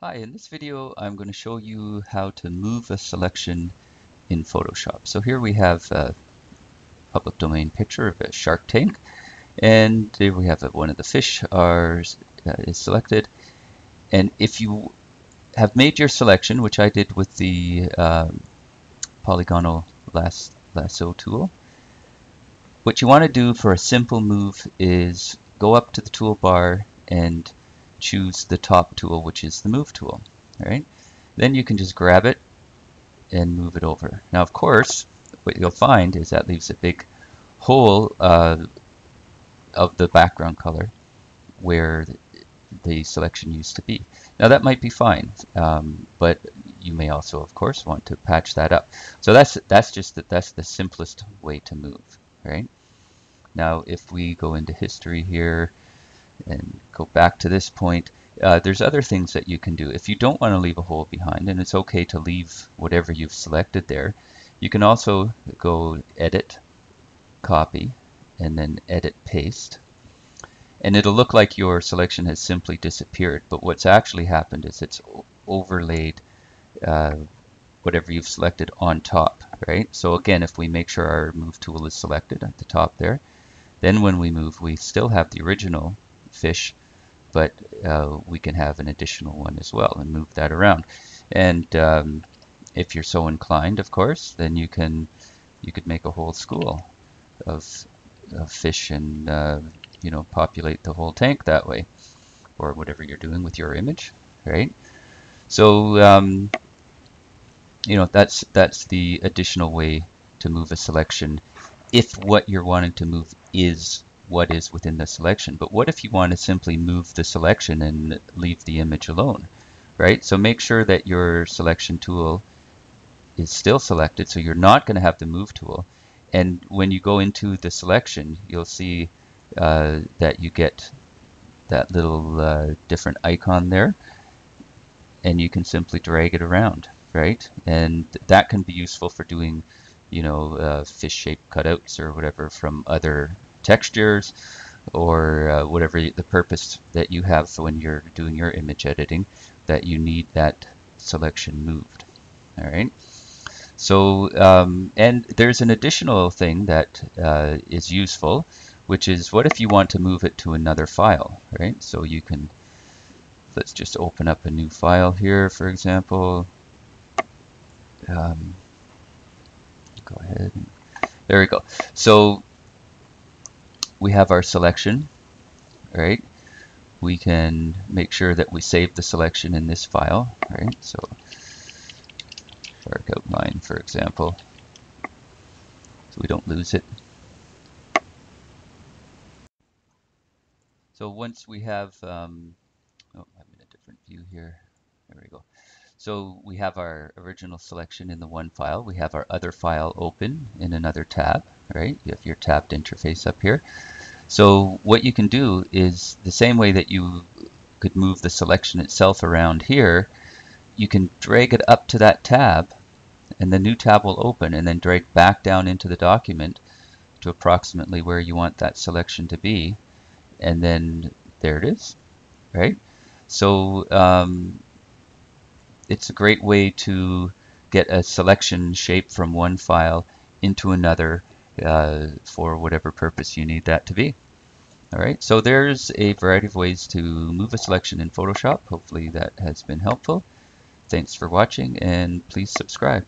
Hi, in this video I'm going to show you how to move a selection in Photoshop. So here we have a public domain picture of a shark tank and there we have one of the fish are uh, is selected and if you have made your selection which I did with the um, polygonal lasso tool what you want to do for a simple move is go up to the toolbar and choose the top tool, which is the move tool. right? Then you can just grab it and move it over. Now, of course, what you'll find is that leaves a big hole uh, of the background color where the selection used to be. Now that might be fine, um, but you may also, of course, want to patch that up. So that's that's just the, that's the simplest way to move, right? Now, if we go into history here, and go back to this point, uh, there's other things that you can do. If you don't want to leave a hole behind, and it's okay to leave whatever you've selected there, you can also go edit, copy, and then edit paste. And it'll look like your selection has simply disappeared, but what's actually happened is it's overlaid uh, whatever you've selected on top, right? So again, if we make sure our move tool is selected at the top there, then when we move, we still have the original fish, but uh, we can have an additional one as well and move that around. And um, if you're so inclined, of course, then you can you could make a whole school of, of fish and uh, you know populate the whole tank that way, or whatever you're doing with your image, right? So um, you know that's that's the additional way to move a selection if what you're wanting to move is what is within the selection. But what if you want to simply move the selection and leave the image alone, right? So make sure that your selection tool is still selected, so you're not going to have the move tool. And when you go into the selection, you'll see uh, that you get that little uh, different icon there, and you can simply drag it around, right? And that can be useful for doing, you know, uh, fish shape cutouts or whatever from other textures or uh, whatever the purpose that you have when you're doing your image editing that you need that selection moved. All right. So, um, and there's an additional thing that uh, is useful, which is what if you want to move it to another file, right? So you can, let's just open up a new file here, for example. Um, go ahead. There we go. So we have our selection, right? We can make sure that we save the selection in this file, right? So dark outline, for example, so we don't lose it. So once we have, um, oh, I'm in a different view here. There we go. So we have our original selection in the one file. We have our other file open in another tab, right? You have your tabbed interface up here. So what you can do is the same way that you could move the selection itself around here, you can drag it up to that tab and the new tab will open and then drag back down into the document to approximately where you want that selection to be and then there it is right so um, it's a great way to get a selection shape from one file into another uh, for whatever purpose you need that to be. All right, so there's a variety of ways to move a selection in Photoshop. Hopefully that has been helpful. Thanks for watching and please subscribe.